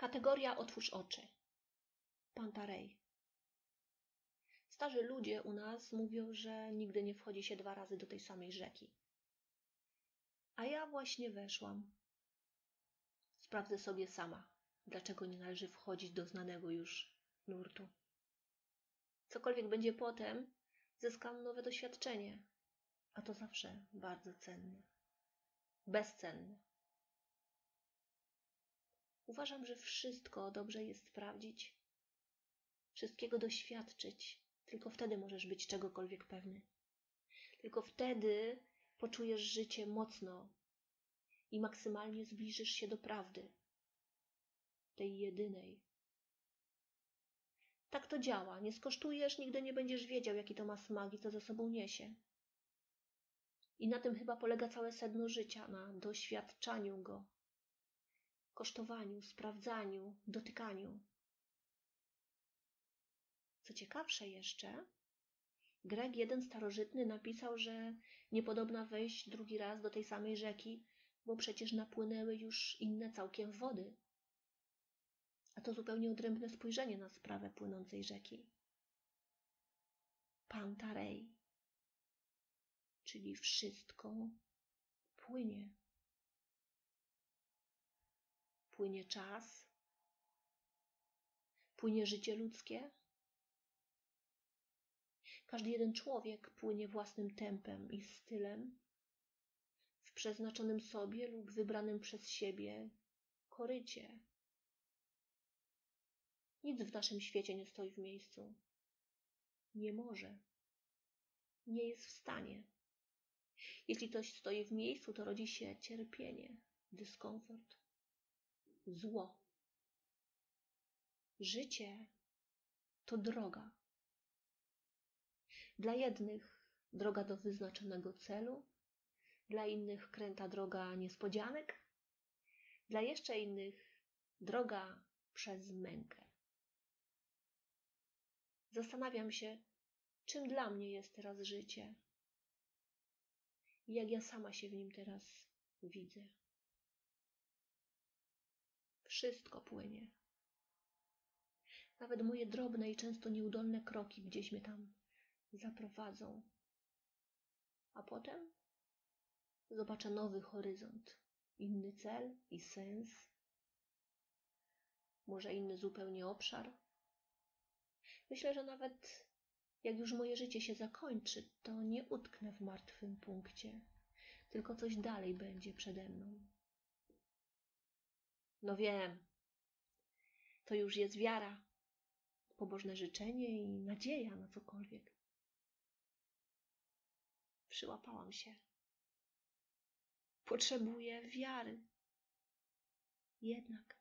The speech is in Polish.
Kategoria otwórz oczy. Pantarej. Starzy ludzie u nas mówią, że nigdy nie wchodzi się dwa razy do tej samej rzeki. A ja właśnie weszłam. Sprawdzę sobie sama, dlaczego nie należy wchodzić do znanego już nurtu. Cokolwiek będzie potem, zyskam nowe doświadczenie, a to zawsze bardzo cenne. Bezcenne. Uważam, że wszystko dobrze jest sprawdzić, wszystkiego doświadczyć. Tylko wtedy możesz być czegokolwiek pewny. Tylko wtedy poczujesz życie mocno i maksymalnie zbliżysz się do prawdy, tej jedynej. Tak to działa. Nie skosztujesz, nigdy nie będziesz wiedział, jaki to ma smak i co ze sobą niesie. I na tym chyba polega całe sedno życia, na doświadczaniu go, kosztowaniu, sprawdzaniu, dotykaniu. Co ciekawsze jeszcze, Grek jeden starożytny napisał, że niepodobna wejść drugi raz do tej samej rzeki, bo przecież napłynęły już inne całkiem wody. A to zupełnie odrębne spojrzenie na sprawę płynącej rzeki. Pantarej, czyli wszystko płynie. Płynie czas, płynie życie ludzkie. Każdy jeden człowiek płynie własnym tempem i stylem w przeznaczonym sobie lub wybranym przez siebie korycie. Nic w naszym świecie nie stoi w miejscu. Nie może. Nie jest w stanie. Jeśli coś stoi w miejscu, to rodzi się cierpienie, dyskomfort, zło. Życie to droga. Dla jednych droga do wyznaczonego celu, dla innych kręta droga niespodzianek, dla jeszcze innych droga przez mękę. Zastanawiam się, czym dla mnie jest teraz życie i jak ja sama się w nim teraz widzę. Wszystko płynie. Nawet moje drobne i często nieudolne kroki gdzieś mnie tam zaprowadzą. A potem zobaczę nowy horyzont, inny cel i sens, może inny zupełnie obszar. Myślę, że nawet jak już moje życie się zakończy, to nie utknę w martwym punkcie, tylko coś dalej będzie przede mną. No wiem, to już jest wiara, pobożne życzenie i nadzieja na cokolwiek. Przyłapałam się. Potrzebuję wiary. Jednak